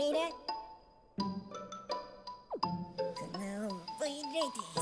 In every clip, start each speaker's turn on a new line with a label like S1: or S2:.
S1: Isolate No, Viriditis. Barizamina.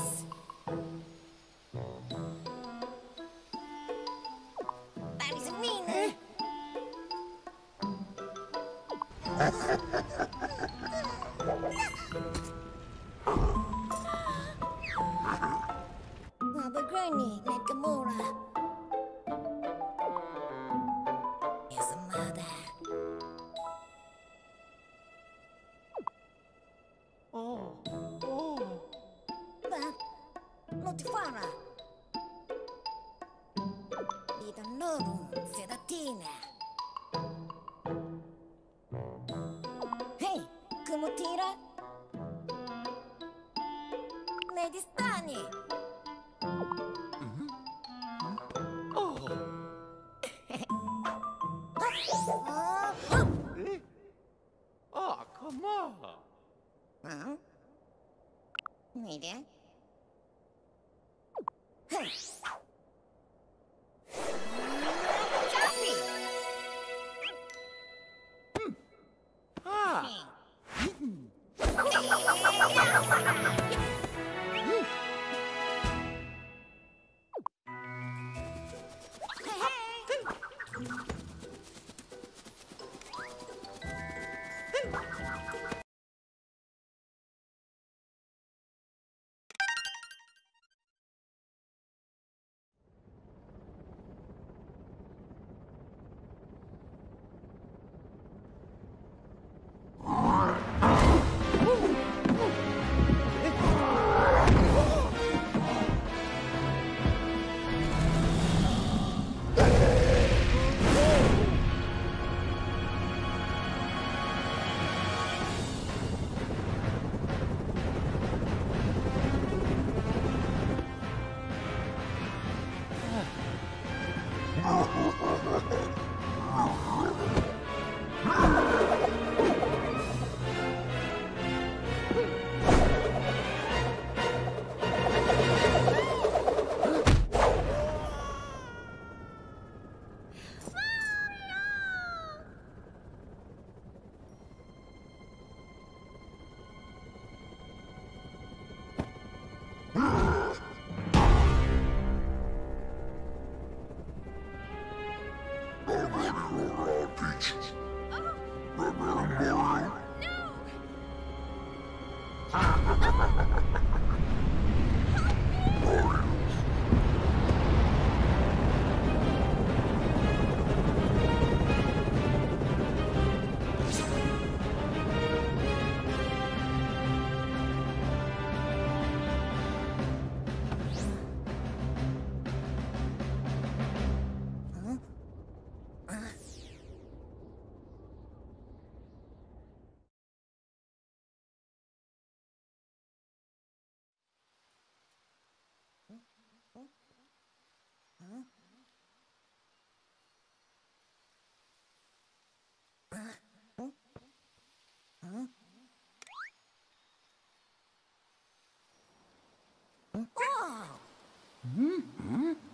S1: うん、う
S2: ん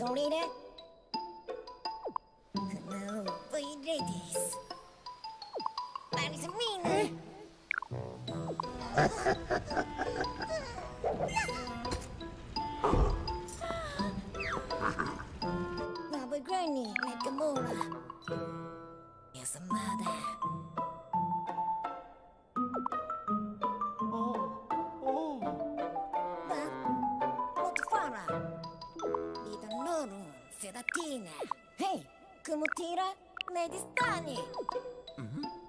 S1: それでゼラティーネヘイクムティーラメディスターニ、
S3: う
S1: ん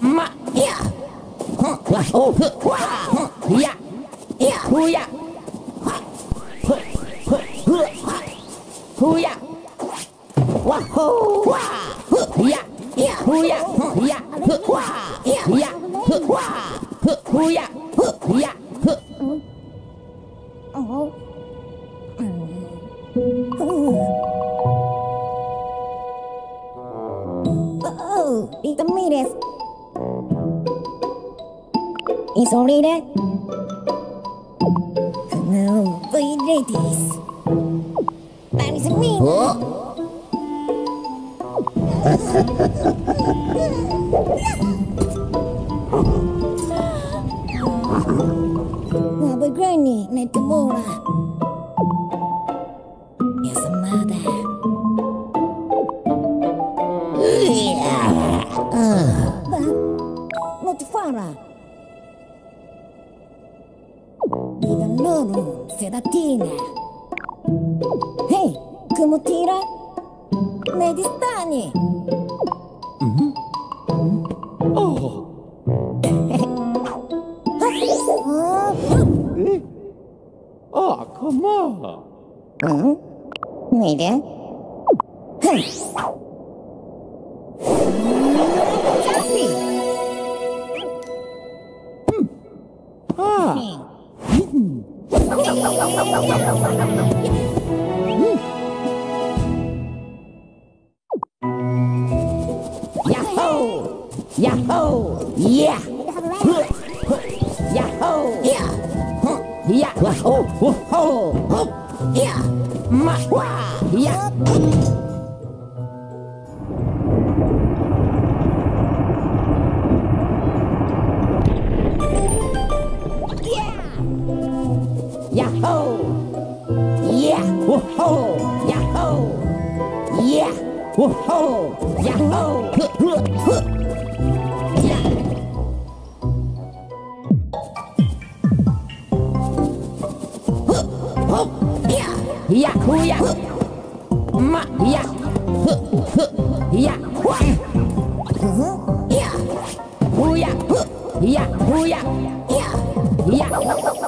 S3: ま、いや、わ、お、ふ、わ、いや。Nuovo Granny, Nakamura. Yes, mother. Not uh, far. Even loro, sedatina. Hey, come tira? Ừ, người
S1: đó.
S4: Yahoo! Yahoo! Yeah!
S3: Yeah!
S4: Ho! Ho! Ho!
S3: Yeah.
S4: Ma! Yeah! Yahoo! Yeah! Ho! Ho! Yahoo! Yeah! Ho! Ho! Yahoo!
S1: 呀呼
S4: 呀，妈呀，呵呵呀，呼呀，呼呀，
S3: 呀
S4: 呼呀，呀呀。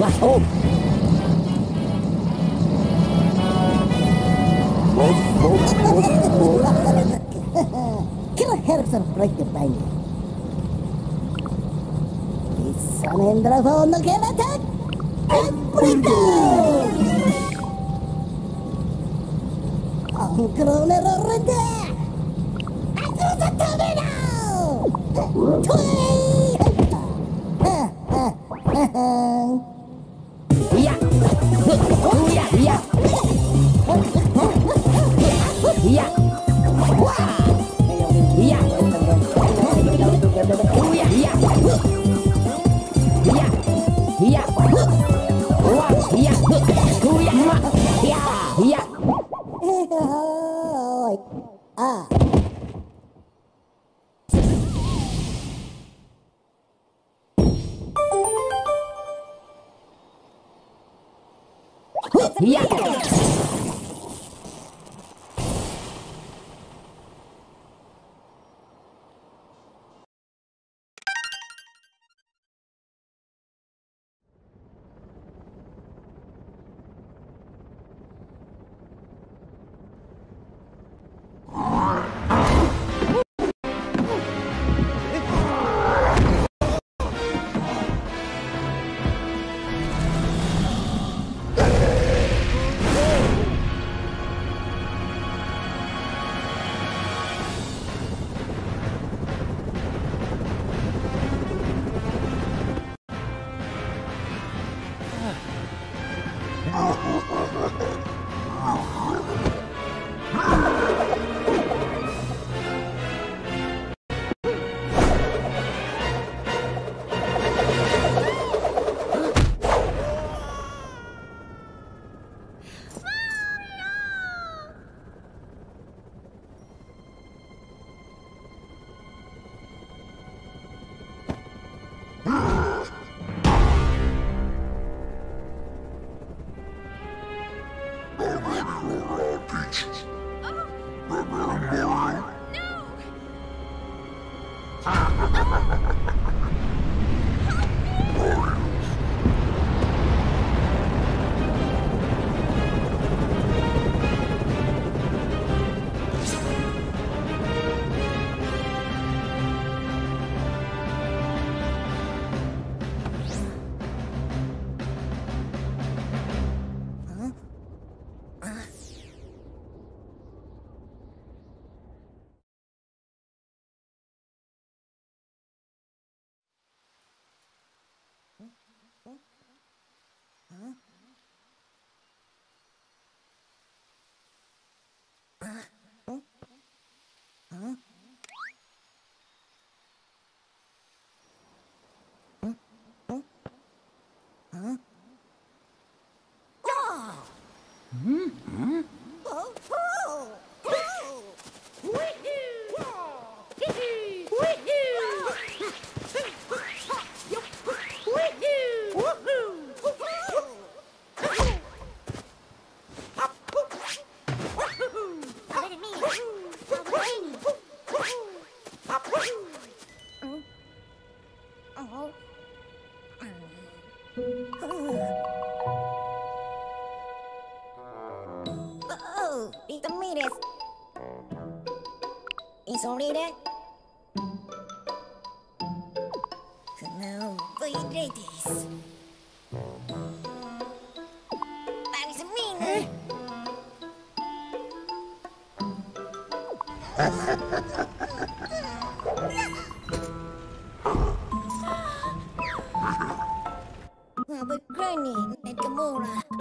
S4: Wah! Oh!
S3: Killer helps her break the bank. His son and dragón no can attack. Everything! Un gran error rende. ¡Across the terminal! Tway!
S4: や、おい。ああ。いや。Oh,
S1: Yes,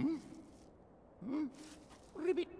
S2: Hmm? Hmm? Ribbit.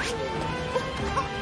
S3: あっ!